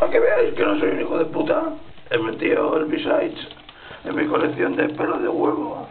Para que veáis que no soy un hijo de puta, he metido el B-Sides en mi colección de pelos de huevo.